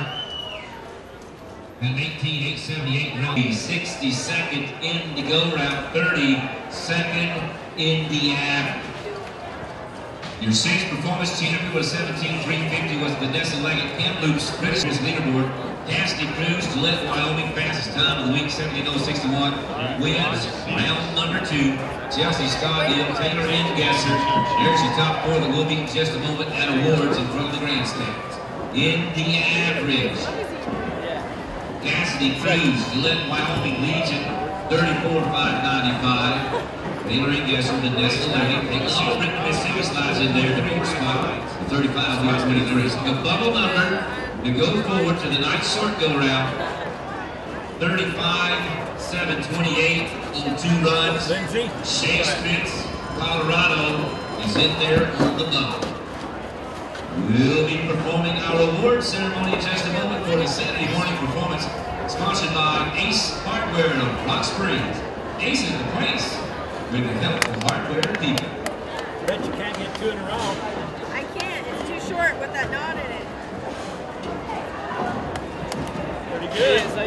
start. An 18, 878 round. 62nd in the go round, 32nd in the average. Your sixth performance champion was 17.350 was Vanessa Leggett. Kamloops British leaderboard. Cassidy Cruz, Gillette, Wyoming, fastest time of the week, 17.061. Wins round number two. Chelsea Scottill, Taylor Engesser. There's your top four that will be in just a moment at awards in front of the grandstands. In the average, Cassidy Cruz, Gillette, Wyoming Legion, 34,595. Taylor Engesser, Vanessa Leggett. Take a little Rick Mississippi slides in there, the big spot, 35 yards winning the bubble number to go forward to the ninth short go round. 35, 728 on two runs. Shea Spitz, Colorado is in there on the bubble. We'll be performing our award ceremony in just a moment for the Saturday morning performance, sponsored by Ace Hardware of Rock Springs. Ace is the place with the help of hardware people. Bet you can't get two in a row. I can't. It's too short with that knot in it. Pretty good.